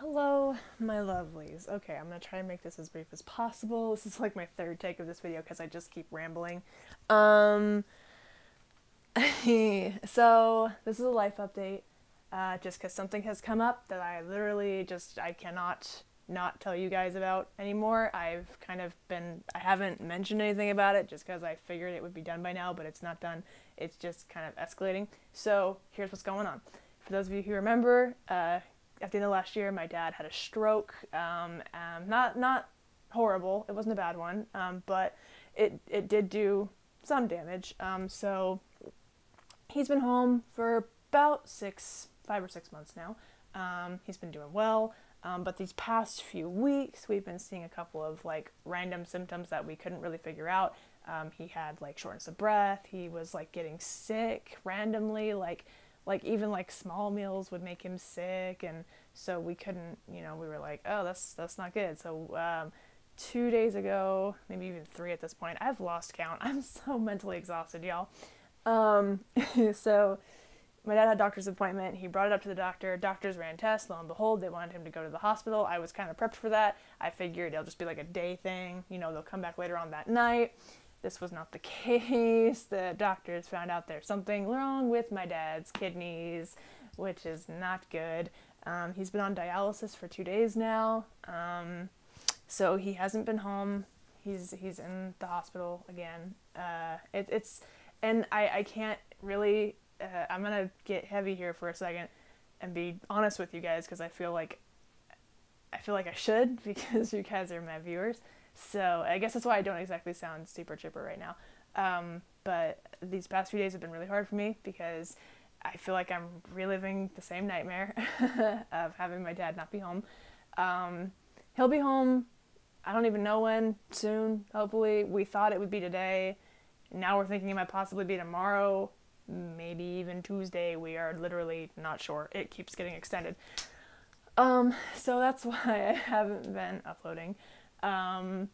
Hello, my lovelies. Okay, I'm gonna try and make this as brief as possible. This is like my third take of this video because I just keep rambling. Um, so this is a life update. Uh, just because something has come up that I literally just I cannot not tell you guys about anymore. I've kind of been I haven't mentioned anything about it just because I figured it would be done by now, but it's not done. It's just kind of escalating. So here's what's going on. For those of you who remember, uh, at the end of last year, my dad had a stroke. Um, um, not not horrible. It wasn't a bad one, um, but it it did do some damage. Um, so he's been home for about six, five or six months now. He's been doing well. Um, but these past few weeks, we've been seeing a couple of like random symptoms that we couldn't really figure out. Um, he had like shortness of breath. He was like getting sick randomly, like like even like small meals would make him sick, and so we couldn't. You know, we were like, oh, that's that's not good. So um, two days ago, maybe even three at this point, I've lost count. I'm so mentally exhausted, y'all. Um, so my dad had a doctor's appointment. He brought it up to the doctor. Doctors ran tests. Lo and behold, they wanted him to go to the hospital. I was kind of prepped for that. I figured it'll just be like a day thing. You know, they'll come back later on that night. This was not the case. The doctors found out there's something wrong with my dad's kidneys, which is not good. Um, he's been on dialysis for two days now, um, so he hasn't been home. He's he's in the hospital again. Uh, it, it's and I I can't really uh, I'm gonna get heavy here for a second and be honest with you guys because I feel like I feel like I should because you guys are my viewers. So I guess that's why I don't exactly sound super chipper right now. Um, but these past few days have been really hard for me because I feel like I'm reliving the same nightmare of having my dad not be home. Um, he'll be home. I don't even know when. Soon, hopefully. We thought it would be today. Now we're thinking it might possibly be tomorrow maybe even Tuesday. We are literally not sure. It keeps getting extended. Um, so that's why I haven't been uploading. Um,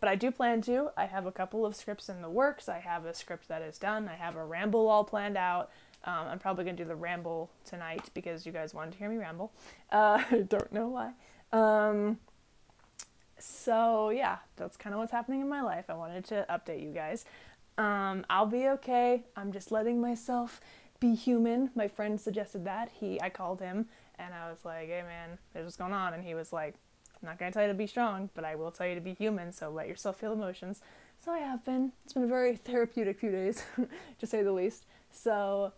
but I do plan to. I have a couple of scripts in the works. I have a script that is done. I have a ramble all planned out. Um, I'm probably going to do the ramble tonight because you guys wanted to hear me ramble. Uh, don't know why. Um, so, yeah, that's kind of what's happening in my life. I wanted to update you guys. Um, I'll be okay. I'm just letting myself be human. My friend suggested that. He, I called him and I was like, "Hey man, there's what's going on," and he was like, "I'm not gonna tell you to be strong, but I will tell you to be human. So let yourself feel emotions." So I have been. It's been a very therapeutic few days, to say the least. So,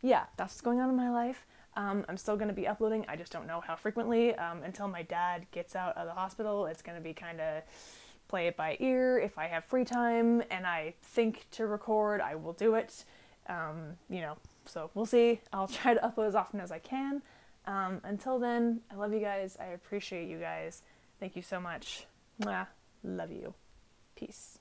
yeah, that's what's going on in my life. Um, I'm still going to be uploading. I just don't know how frequently. Um, until my dad gets out of the hospital, it's going to be kind of play it by ear. If I have free time and I think to record, I will do it. Um, you know, so we'll see. I'll try to upload as often as I can. Um, until then, I love you guys. I appreciate you guys. Thank you so much. Mwah. Love you. Peace.